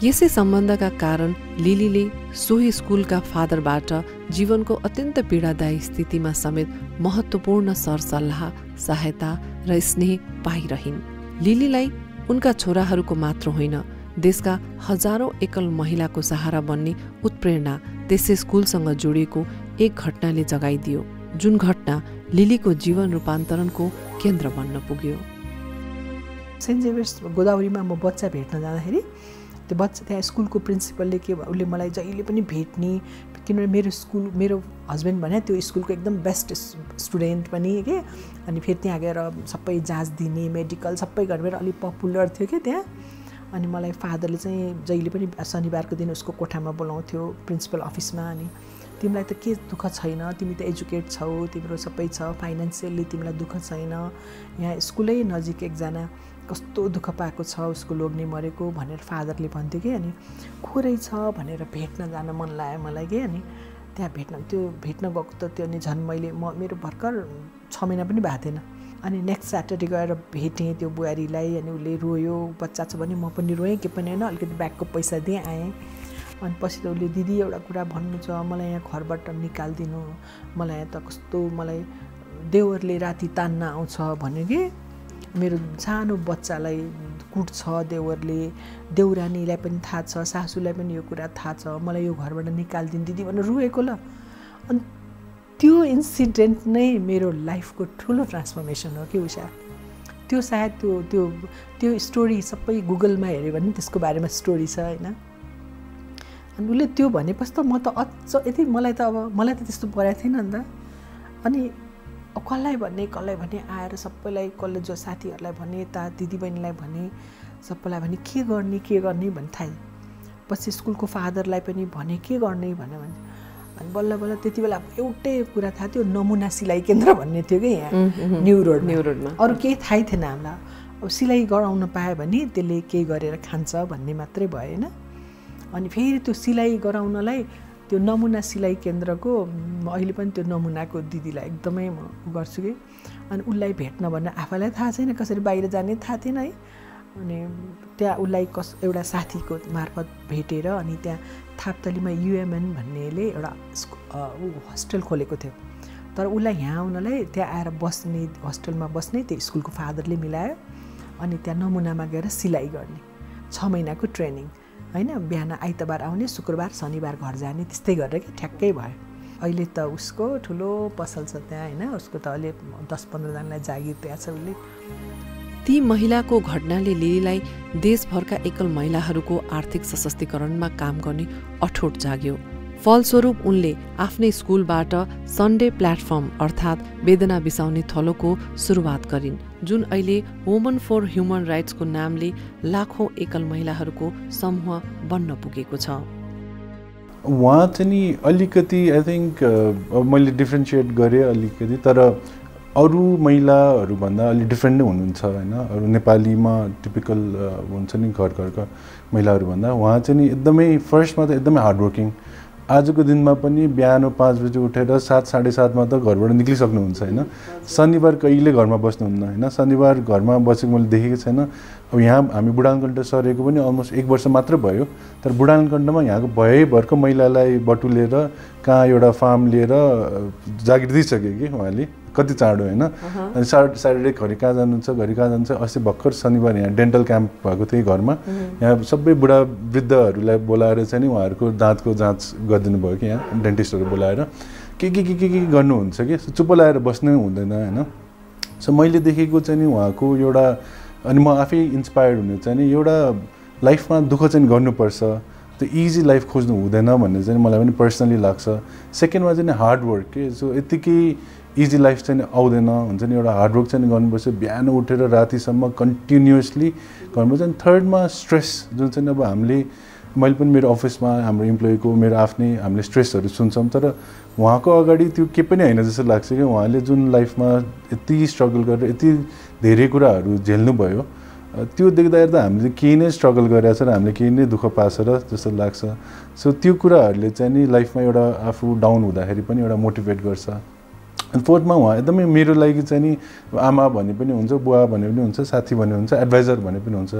यसै सम्बन्धका कारण लिलीले सोही स्कुलका फादरबाट जीवनको अत्यन्त पीडादायी स्थितिमा समेत महत्त्वपूर्ण सरसल्लाह सहायता र स्नेह पाइरहन्। लिलीलाई उनका छोराहरूको मात्र होइन देशका हजारौँ एकल महिलाको सहारा बन्ने उत्प्रेरणा त्यसै स्कुलसँग जोडिएको एक घटनाले जगाइदियो। जुन घटना लिलीको जीवन रूपान्तरणको केन्द्र बन्न पुग्यो। सेन्ट जेभियर्स गोदावरीमा म बच्चा भेट्न जाँदाखेरि त्यो बच्चा त्यहाँ स्कुलको प्रिन्सिपलले के उसले मलाई जहिले पनि भेट्ने किनभने मेरो स्कुल मेरो हस्बेन्ड भने त्यो स्कुलको एकदम बेस्ट स्टुडेन्ट पनि के अनि फेरि त्यहाँ गएर सबै जाँच दिने मेडिकल सबै गरेर अलिक पपुलर थियो क्या त्यहाँ। अनि मलाई फादरले चाहिँ जहिले पनि शनिबारको दिन उसको कोठामा बोलाउँथ्यो प्रिन्सिपल अफिसमा अनि तिमीलाई त के दुःख छैन? तिमी त एजुकेट छौ तिम्रो सबै छ फाइनेन्सियल्ली तिमीलाई दुःख छैन। यहाँ स्कुलै नजिक एकजना कस्तो दुःख पाएको छ उसको लोग्ने मरेको भनेर फादरले भन्थ्यो कि अनि को छ भनेर भेट्न जान मन लाग्यो मलाई कि अनि त्यहाँ भेट्न त्यो भेट्न गएको त त्यो अनि झन् मैले म मेरो भर्खर छ महिना पनि भएको थिएन। अनि नेक्स्ट स्याटरडे गएर भेटेँ त्यो बुहारीलाई अनि उसले रोयो बच्चा छ भने म पनि रोएँ के पनि होइन अलिकति ब्यागको पैसा दिएँ आएँ। अनि पछि त उसले दिदी एउटा कुरा भन्नु छ मलाई यहाँ घरबाट निकालिदिनु। मलाई यहाँ त कस्तो मलाई देवरले राति तान्न आउँछ भन्यो कि? मेरो सानो बच्चालाई कुट्छ देवरले। देउरानीलाई पनि थाहा छ सासूलाई पनि यो कुरा थाहा छ। मलाई यो घरबाट निकालिदिनु दिदी भनेर रुएको ल। अनि त्यो इन्सिडेन्ट नै मेरो लाइफको ठुलो ट्रान्सफर्मेसन हो कि उषा। त्यो सायद त्यो त्यो त्यो स्टोरी सबै गुगलमा हेऱ्यो भने त्यसको बारेमा स्टोरी छ होइन? अनि उसले त्यो भनेपछि त म त अझ यति मलाई त अब मलाई त त्यस्तो परेको थिएन नि त। अनि कसलाई भन्ने कसलाई भने आएर सबैलाई कसले जो साथीहरूलाई भने यता दिदीबहिनीलाई भने सबैलाई भने के गर्ने के गर्ने? भन्ने थाहा पछि स्कुलको फादरलाई पनि भने के गर्ने? भन्यो भने। अनि बल्ल बल्ल त्यति बेला एउटै कुरा थाहा थियो नमुना सिलाइ केन्द्र भन्ने थियो कि यहाँ न्यु रोड न्यु रोडमा। अरू केही थाहै थिएन हामीलाई। अब सिलाइ गराउन पायो भने त्यसले केही गरेर खान्छ भन्ने मात्रै भयो होइन? अनि फेरि त्यो सिलाइ गराउनलाई त्यो नमुना सिलाइ केन्द्रको अहिले पनि त्यो नमुनाको दिदीलाई एकदमै म गर्छु कि। अनि उसलाई भेट्न भन्ने आफैलाई थाहा छैन कसरी बाहिर जाने थाहा थिएन है। अनि त्यहाँ उसलाई कस एउटा साथीको मार्फत भेटेर अनि त्यहाँ थाप्तलीमा युएमएन भन्नेले एउटा ऊ होस्टेल खोलेको थियो। तर उसलाई यहाँ आउनलाई त्यहाँ आएर बस्ने होस्टेलमा बस्ने त्यो स्कुलको फादरले मिलायो। अनि त्यहाँ नमुनामा गएर सिलाइ गर्ने छ महिनाको ट्रेनिङ। होइन बिहान आइतबार आउने शुक्रबार शनिबार घर जाने त्यस्तै गरेर कि ठ्याक्कै भयो। अहिले त उसको ठुलो पसल छ त्यहाँ होइन उसको त अहिले दस पन्ध्रजनालाई जागिर त्यहाँ छ उसले। ती महिलाको घटनाले लिलीलाई देशभरका एकल महिलाहरूको आर्थिक सशक्तिकरणमा काम गर्ने अठोट जाग्यो। फलस्वरूप उनले आफ्नै स्कुलबाट सन्डे प्लेटफर्म अर्थात् वेदना बिसाउने थलोको सुरुवात गरिन् जुन अहिले वुमन फर ह्युमन राइट्सको नामले लाखौँ एकल महिलाहरूको समूह बन्न पुगेको छ। उहाँ चाहिँ नि अलिकति आई थिङ्क मैले डिफ्रेन्सिएट गरेँ अलिकति तर अरू महिलाहरूभन्दा अलिक डिफ्रेन्ट नै हुनुहुन्छ होइन? अरू नेपालीमा टिपिकल हुन्छ नि घर घरका महिलाहरूभन्दा। उहाँ चाहिँ नि एकदमै फर्स्टमा त एकदमै हार्डवर्किङ आजको दिनमा पनि बिहान पाँच बजी उठेर सात साढे सातमा त घरबाट निक्लिसक्नुहुन्छ होइन? शनिबार कहिले घरमा बस्नुहुन्न होइन? शनिबार घरमा बसेको मैले देखेको छैन। अब यहाँ हामी बुढानकण्ठ सरेको पनि अलमोस्ट एक वर्ष मात्र भयो। तर बुढानकण्ठमा यहाँको भयैभरको महिलालाई बटुलेर कहाँ एउटा फार्म लिएर जागिर दिइसक्यो कि उहाँले? कति चाँडो होइन? अनि स्याटरडे घरि कहाँ जानुहुन्छ? घरि कहाँ जान्छ अस्ति भर्खर शनिबार यहाँ डेन्टल क्याम्प भएको थियो घरमा। यहाँ सबै बुढा वृद्धहरूलाई बोलाएर चाहिँ नि उहाँहरूको दाँतको जाँच गरिदिनु भयो कि यहाँ डेन्टिस्टहरू बोलाएर। के के के के के गर्नुहुन्छ कि? चुप्प लगाएर बस्नै हुँदैन होइन? सो मैले देखेको चाहिँ नि उहाँको एउटा अनि म आफै इन्सपायर्ड हुने चाहिँ नि एउटा लाइफमा दुःख चाहिँ गर्नुपर्छ। त्यो इजी लाइफ खोज्नु हुँदैन भन्ने चाहिँ मलाई पनि पर्सनली लाग्छ। सेकेन्डमा चाहिँ हार्डवर्क के? सो यत्तिकै इजी लाइफ चाहिँ आउँदैन हुन्छ नि एउटा हार्डवर्क चाहिँ गर्नुपर्छ। बिहान उठेर रातिसम्म कन्टिन्युसली गर्नुपर्छ। अनि थर्डमा स्ट्रेस जुन चाहिँ अब हामीले मैले पनि मेरो अफिसमा हाम्रो इम्प्लोइको मेरो आफ्नै हामीले स्ट्रेसहरू सुन्छौँ तर उहाँको अगाडि त्यो केही पनि होइन जस्तो लाग्छ कि उहाँले जुन लाइफमा यति स्ट्रगल गरेर यति धेरै कुराहरू झेल्नुभयो त्यो देख्दाखेरि त हामीले केही नै स्ट्रगल गरेर छ र हामीले केही नै दुःख पाएको र जस्तो लाग्छ। सो त्यो कुराहरूले चाहिँ नि लाइफमा एउटा आफू डाउन हुँदाखेरि पनि एउटा मोटिभेट गर्छ। फोर्थमा उहाँ एकदमै मेरो लागि चाहिँ नि आमा भने पनि हुन्छ बुवा भने पनि हुन्छ साथी भने हुन्छ एडभाइजर भने पनि हुन्छ।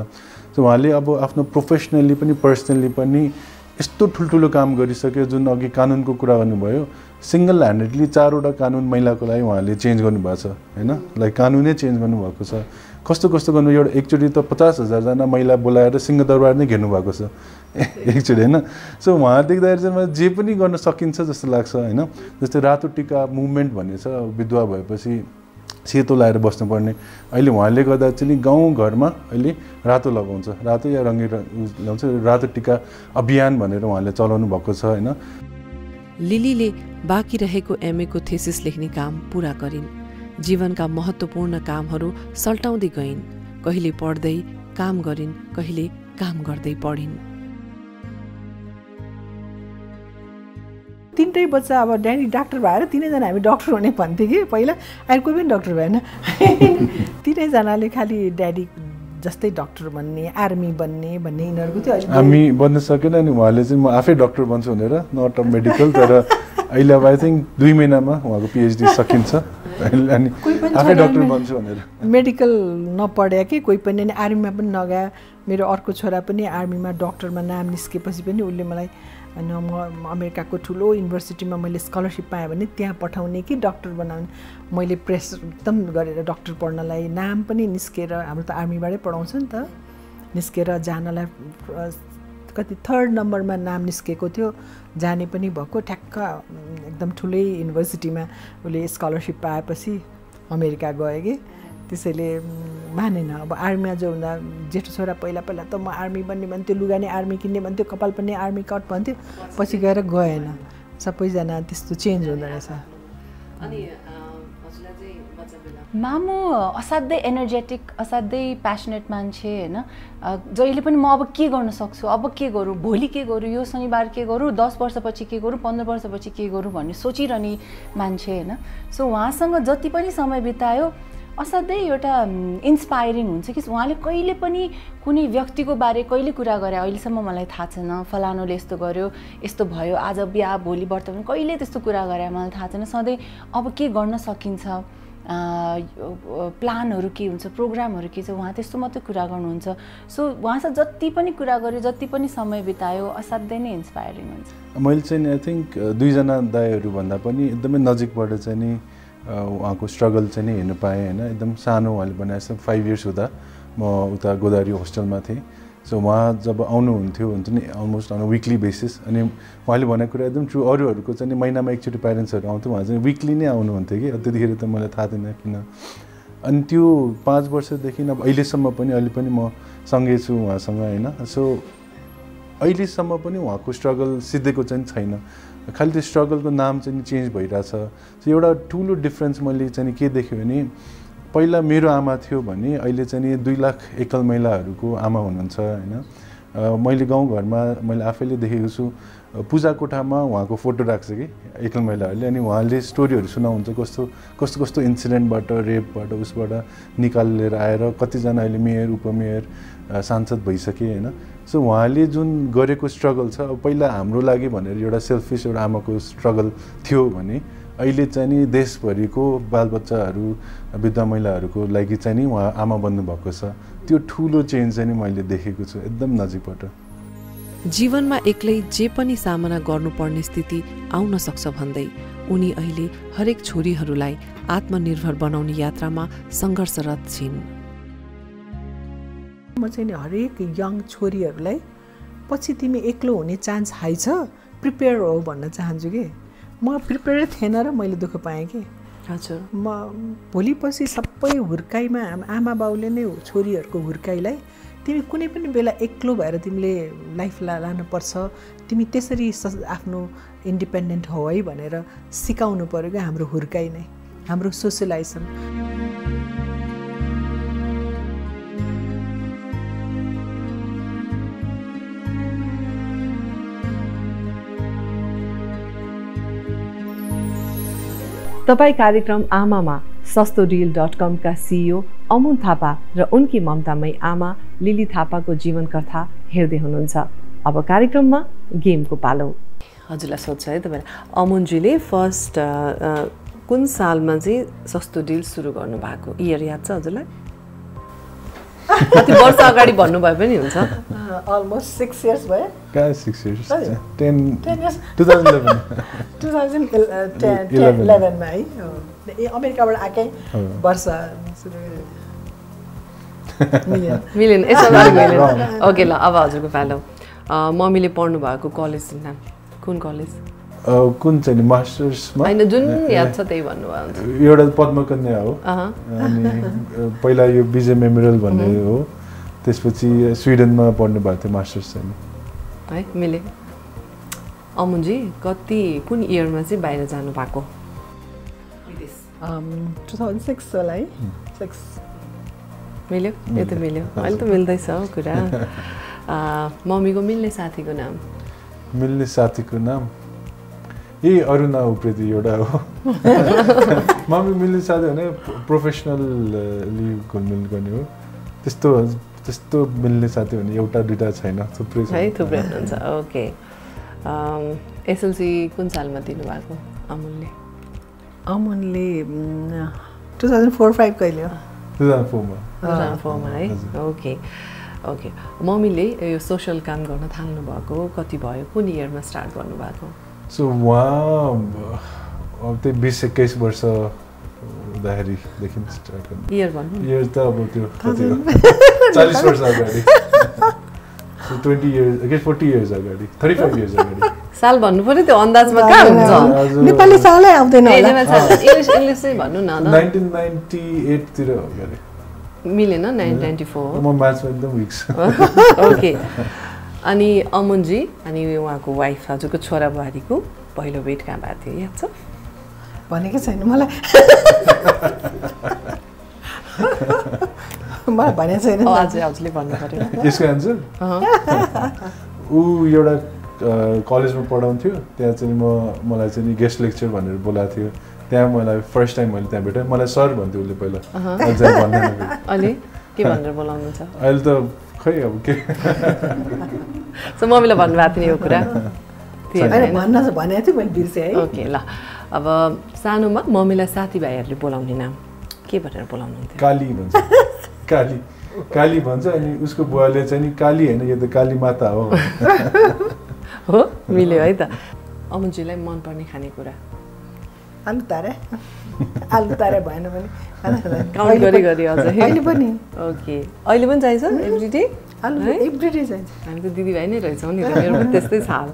सो उहाँले अब आफ्नो प्रोफेसनल्ली पनि पर्सनल्ली पनि यस्तो ठुल्ठुलो काम गरिसक्यो जुन अघि कानुनको कुरा गर्नुभयो। सिङ्गल ह्यान्डेडली चारवटा कानुन महिलाको लागि उहाँले चेन्ज गर्नुभएको छ होइन? लाइक कानुनै चेन्ज गर्नुभएको छ। कस्तो कस्तो गर्नु? एउटा एकचोटि त पचास हजारजना महिला बोलाएर सिंहदरबार नै घेर्नु भएको छ। एकचोटि होइन? सो उहाँ देख्दाखेरि चाहिँ मलाई जे पनि गर्न सकिन्छ जस्तो लाग्छ होइन? जस्तै रातो टिका मुभमेन्ट भन्ने छ विधवा भएपछि सेतो लगाएर बस्नुपर्ने। अहिले उहाँले गर्दा चाहिँ नि गाउँ घरमा अहिले रातो लगाउँछ। रातो या रङ्गी लगाउँछ। रातो टिका अभियान भनेर उहाँले चलाउनु भएको छ होइन? लिलीले बाँकी रहेको एमएको थेसिस लेख्ने काम पुरा गरिन्। जीवनका महत्त्वपूर्ण कामहरू सल्टाउँदै गइन्। कहिले पढ्दै काम गरिन् कहिले काम गर्दै पढिन्। तिनटै बच्चा अब ड्याडी डाक्टर भएर तिनैजना हामी डक्टर हुने भन्थ्यो कि पहिला। अहिले कोही पनि डक्टर भएन। तिनैजनाले खालि ड्याडी जस्तै डक्टर बन्ने आर्मी बन्ने भन्ने यिनीहरूको थियो। हामी बन्न सकेन अनि उहाँले चाहिँ म आफै डक्टर बन्छु भनेर नट अ मेडिकल तर अहिले अब आई थिङ्क दुई महिनामा उहाँको पिएचडी सकिन्छ। अनि आफै डक्टर बन्छु भनेर। मेडिकल नपढ्या कि कोही पनि अनि आर्मीमा पनि नगए मेरो अर्को छोरा पनि आर्मीमा डक्टरमा नाम निस्केपछि पनि उसले मलाई होइन म अमेरिकाको ठुलो युनिभर्सिटीमा मैले स्कलरसिप पाएँ भने त्यहाँ पठाउने कि डक्टर बनाउने। मैले प्रेस एकदम गरेर डक्टर पढ्नलाई नाम पनि निस्केर हाम्रो त आर्मीबाटै पढाउँछ नि त। निस्केर जानलाई कति थर्ड नम्बरमा नाम निस्केको थियो जाने पनि भएको। ठ्याक्क एकदम ठुलै युनिभर्सिटीमा उसले स्कलरसिप पाएपछि अमेरिका गयो कि। त्यसैले मानेन। अब आर्मीमा जो हुँदा जेठो छोरा पहिला पहिला त म आर्मी बन्ने भन्थ्यो लुगा नै आर्मी किन्ने भन्थ्यो कपाल पनि आर्मी कट भन्थ्यो पछि गएर गएन। सबैजना त्यस्तो चेन्ज हुँदो रहेछ। अनि मामु असाध्यै एनर्जेटिक असाध्यै प्यासनेट मान्छे होइन। जहिले पनि म अब के गर्न सक्छु अब के गरौँ भोलि के गरौँ यो शनिबार के गरौँ दस वर्षपछि के गरौँ पन्ध्र वर्षपछि के गरौँ भन्ने सोचिरहने मान्छे होइन। सो उहाँसँग जति पनि समय बितायो असाध्यै एउटा इन्सपायरिङ हुन्छ कि उहाँले कहिले पनि कुनै व्यक्तिको बारे कहिले कुरा गरे अहिलेसम्म मलाई थाहा छैन फलानुले यस्तो गर्यो यस्तो भयो आज बिहा भोलि वर्तमान कहिले त्यस्तो कुरा गरे मलाई थाहा छैन। सधैँ अब के गर्न सकिन्छ? प्लानहरू के हुन्छ प्रोग्रामहरू के छ उहाँ त्यस्तो मात्रै कुरा गर्नुहुन्छ। सो उहाँसँग जति पनि कुरा गर्यो जति पनि समय बितायो असाध्यै नै इन्सपायरिङ हुन्छ। मैले चाहिँ आई थिङ्क दुईजना दाईहरू भन्दा पनि एकदमै नजिकबाट चाहिँ नि उहाँको स्ट्रगल चाहिँ नि हेर्नु पाएँ होइन। एकदम सानो उहाँले भने फाइभ इयर्स हुँदा म उता गोदावरी होस्टेलमा थिएँ। सो उहाँ जब आउनुहुन्थ्यो हुन्छ नि अलमोस्ट अन विकली बेसिस अनि उहाँले भनेको कुरा एकदम ट्रु अरूहरूको चाहिँ महिनामा एकचोटि प्यारेन्ट्सहरू आउँथ्यो उहाँ चाहिँ विकली नै आउनुहुन्थ्यो कि? त्यतिखेर त मलाई थाहा थिएन किन। अनि त्यो पाँच वर्षदेखि अब अहिलेसम्म पनि अहिले पनि म सँगै छु उहाँसँग होइन? सो अहिलेसम्म पनि उहाँको स्ट्रगल सिद्धेको चाहिँ छैन। खालि त्यो स्ट्रगलको नाम चाहिँ चेन्ज भइरहेछ। सो एउटा ठुलो डिफ्रेन्स मैले चाहिँ के देखेँ भने पहिला मेरो आमा थियो भने अहिले चाहिँ नि दुई लाख एकल महिलाहरूको आमा हुनुहुन्छ होइन? मैले गाउँघरमा मैले आफैले देखेको छु पूजा कोठामा उहाँको फोटो राख्छ कि एकल महिलाहरूले अनि उहाँले स्टोरीहरू सुनाउनुहुन्छ कस्तो कस्तो कस्तो इन्सिडेन्टबाट रेपबाट उसबाट निकालेर आएर कतिजना अहिले मेयर उपमेयर सांसद भइसके होइन? सो उहाँले जुन गरेको स्ट्रगल छ पहिला हाम्रो लागि भनेर एउटा सेल्फिस एउटा आमाको स्ट्रगल थियो भने अहिले चाहिँ नि देशभरिको बालबच्चाहरू वृद्ध महिलाहरूको लागि चाहिँ नि उहाँ आमा बन्नुभएको छ। त्यो ठुलो चेन्ज चाहिँ नि मैले देखेको छु एकदम नजिकबाट। जीवनमा एक्लै जे पनि सामना गर्नुपर्ने स्थिति आउन सक्छ भन्दै उनी अहिले हरेक छोरीहरूलाई आत्मनिर्भर बनाउने यात्रामा सङ्घर्षरत छिन्। म चाहिँ नि हरेक यङ छोरीहरूलाई पछि तिमी एक्लो हुने चान्स हाई छ प्रिपेयर हो भन्न चाहन्छु कि? म प्रिपेयर थिएन र मैले दुःख पाएँ कि। हजुर। म भोलि पछि सबै हुर्काइमा आम- बाउले नै छोरीहरूको हुर्काइलाई। तिमी कुनै पनि बेला एक्लो भएर तिमीले लाइफ ला लानुपर्छ। तिमी त्यसरी स आफ्नो इन्डिपेन्डेन्ट हो है भनेर सिकाउनु पऱ्यो क्या हाम्रो हुर्काइ नै हाम्रो सोसियलाइजेसन। तपाईँ कार्यक्रम आमामा सस्तो डिल डट कमका सिइओ अमुन थापा र उनकी ममतामय आमा लिली थापाको जीवन कथा हेर्दै हुनुहुन्छ अब कार्यक्रममा गेमको पालो हजुरलाई सोध्छ है तपाईँलाई अमुनजीले फर्स्ट कुन सालमा चाहिँ सस्तो डिल सुरु गर्नुभएको इयर याद छ हजुरलाई कति वर्ष अगाडि भन्नुभयो पनि हुन्छ अलमोस्ट सिक्स इयर्स भयो कहाँ six years. Ten ten years two thousand eleven two thousand. इलेभेनमा है अमेरिकाबाट आएकै। वर्ष। मिलेन यसो ओके ल अब हजुरको पालो मम्मीले पढ्नु भएको कलेज नाम? कुन कलेज कुन चाहिँ नि मास्टर्समा होइन जुन याद छ त्यही भन्नुभयो एउटा पद्मकन्या हो। अनि पहिला यो विजय मेमोरियल भन्ने हो। त्यसपछि स्विडनमा पढ्नु भएको थियो मास्टर्स चाहिँ। है मिले अमुनजी कति कुन इयरमा चाहिँ बाहिर जानु भएको टु थाउजन्ड सिक्स होला है। सिक्स मिल्यो? यो त मिल्यो। अहिले त मिल्दैछ हौ कुरा। मम्मीको मिल्ने साथीको नाम? मिल्ने साथीको नाम? ए अरुणा उप्रेती एउटा हो। मम्मी मिल्ने साथी भने प्रोफेसनली घुलमिल गर्ने हो। त्यस्तो त्यस्तो मिल्ने साथी भने एउटा दुइटा छैन थुप्रै छ है थुप्रै हुनुहुन्छ ओके। एसएलसी कुन सालमा दिनुभएको अमुलले? अमुनले टु थाउजन्ड फोर फाइभ कहिले हो? टु थाउजन्ड फोरमा। टु थाउजन्ड फोरमा है? Okay okay. मम्मीले यो सोसियल काम गर्न थाल्नु भएको कति भयो? कुन इयरमा स्टार्ट गर्नुभएको? सो उहाँ अब त्यही बिस एक्काइस वर्ष हुँदाखेरिदेखि स्टार्ट गर्नु इयर त अब त्यो कति हो चालिस वर्ष अगाडि ट्वेन्टी इयर्स के फोर्टी इयर्स अगाडि थर्टी फाइभ इयर्स अगाडि साल भन्नु पऱ्यो त्यो अन्दाजमा कहाँ हुन्छ। नेपाली सालै आउँदैन होला भन्नु न नाइन्टिन नाइन्टी एटतिर हो अरे मिलेन नाइन ट्वेन्टी फोर म म्याथमा एकदम विक ओके अनि अमुनजी अनि उहाँको वाइफ हजुरको छोरा बुहारीको पहिलो भेट कहाँ भएको थियो याद छ भनेको छैन मलाई। मलाई भनेको छैन। हजुरले भन्नु पऱ्यो। यसको एन्सर ऊ एउटा कलेजमा पढाउँथ्यो त्यहाँ चाहिँ म मलाई चाहिँ नि गेस्ट लेक्चर भनेर बोलाएको थियो। त्यहाँ मलाई फर्स्ट टाइम मैले त्यहाँ भेटेँ। मलाई सर भन्थ्यो उसले पहिला। अहिले के भनेर बोलाउनुहुन्छ? अहिले त खै अब के? सो मम्मीलाई भन्नुभएको थियो यो कुरा? भन्न भनेको थियो मैले बिर्सेँ है। ओके ल। अब सानोमा मम्मीलाई साथीभाइहरूले बोलाउने नाम। के भनेर बोलाउनुहुन्थ्यो? काली भन्छ। काली। काली भन्छ अनि उसको बुवाले चाहिँ नि काली होइन यो त काली माता हो। हो मिल्यो है त। अमुन्जीलाई मनपर्ने खानेकुरा। आलु तारे। आलु तारे भएन भने। काउन्ट अहिले गरी पनि- गरी अझै। अहिले पनि। ओके अहिले पनि चाहिन्छ एभ्री डे आलु है? एभ्री डे चाहिन्छ। हामी त दिदीभाइ नै रहेछौँ नि त मेरो पनि त्यस्तै छ हाल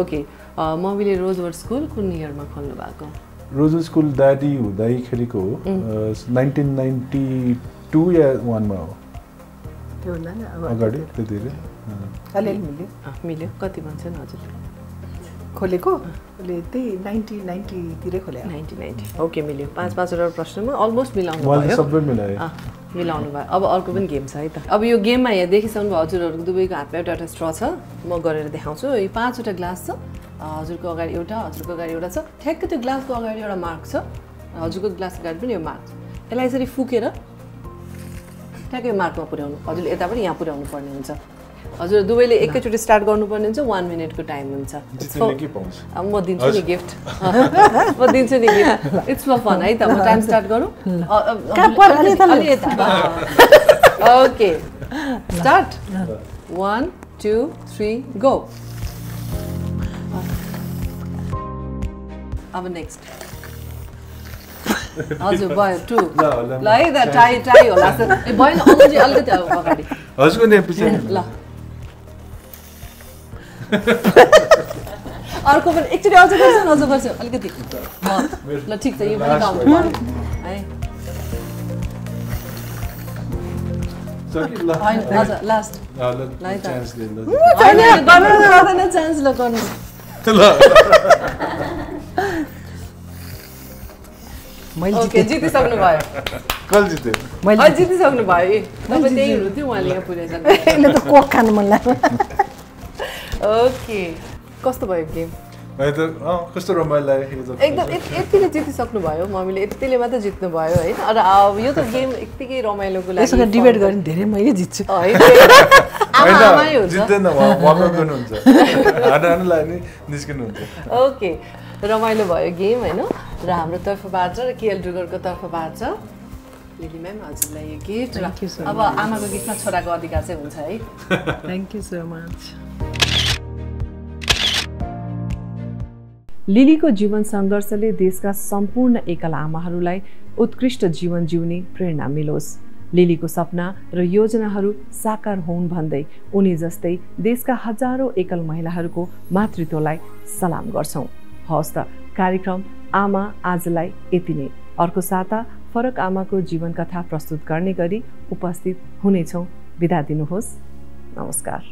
ओके मम्मीले रोजवर्ड स्कुल कुन इयरमा खोल्नु भएको? रोज स्कुल ड्याडी हुँदैखेरिको हो नाइन्टिन नाइन्टी टू या वानमा हो हुँदा अगाडि अलिअलि मिल्यो मिल्यो कति भन्छ नि हजुर खोलेको उसले त्यही नाइन्टी नाइन्टीतिरै खोले नाइन्टी नाइन्टी ओके मिल्यो पाँच पाँचवटा प्रश्नमा अलमोस्ट मिलाउनु भयो सबै मिलाए अँ, मिलाउनु भयो अब अर्को पनि गेम छ है त अब यो गेममा यहाँ देखिसक्नु भयो हजुरहरूको दुवैको हातमा एउटा एउटा स्ट्र छ म गरेर देखाउँछु यो पाँचवटा ग्लास छ हजुरको अगाडि एउटा हजुरको अगाडि एउटा छ। ठ्याक्कै त्यो ग्लासको अगाडि एउटा मार्क छ। हजुरको ग्लासको अगाडि पनि यो मार्क छ। यसलाई यसरी फुकेर ठ्याक्कै मार्कमा पुर्याउनु हजुरले यता पनि यहाँ पुर्याउनु पर्ने हुन्छ। हजुर दुवैले एकैचोटि स्टार्ट गर्नुपर्ने हुन्छ। वान मिनटको टाइम हुन्छ। म दिन्छु नि गिफ्ट म दिन्छु नि गिफ्ट इट्स फर फन है त? म टाइम स्टार्ट गरौँ। Okay start one two three go अब नेक्स्ट हजुर भयो टु ल, है त ट्राई ट्राई होला जस्तो ए भएन अझै अलिकति अब अगाडि। हजुरको ने पछि ल। अर्को पनि एकचोटि अझ गर्छु अझ गर्छु अलिकति। ल, ठिक छ यो पनि गर्नु है। लास्ट ल। चान्स ल। गर्नु मैले जितिसक्नु भयो जित्यो मैले जितिसक्नु भयो तपाईँ त्यही हुनुहुन्थ्यो उहाँले यहाँ पुऱ्याइसक्नु यसले त कोक खानु मन लाग्यो। ओके कस्तो भयो गेम है त अँ कस्तो रमाइलो लाग्यो एकदम जितिसक्नु भयो मम्मीले यतिले मात्रै जित्नु भयो होइन? र यो त गेम यत्तिकै रमाइलोको लागि डिबेट धेरै मैले जित्छु। जित्दैन ओके रमाइलो भयो गेम होइन? र हाम्रो तर्फबाट र केएल डुगरको तर्फबाट लिली म्याम हजुरलाई यो गिफ्ट अब आमाको गिफ्टमा छोराको अधिकार चाहिँ हुन्छ है। थ्याङ्क यू सो मच लिलीको जीवन सङ्घर्षले देशका सम्पूर्ण एकल आमाहरूलाई उत्कृष्ट जीवन जिउने प्रेरणा मिलोस्। लिलीको सपना र योजनाहरू साकार हुन् भन्दै उनी जस्तै देशका हजारौँ एकल महिलाहरूको मातृत्वलाई सलाम गर्छौँ। हवस् त। कार्यक्रम आमा आजलाई यति नै। अर्को साता फरक आमाको जीवन कथा प्रस्तुत गर्ने गरी उपस्थित हुनेछौँ। बिदा दिनुहोस्। नमस्कार।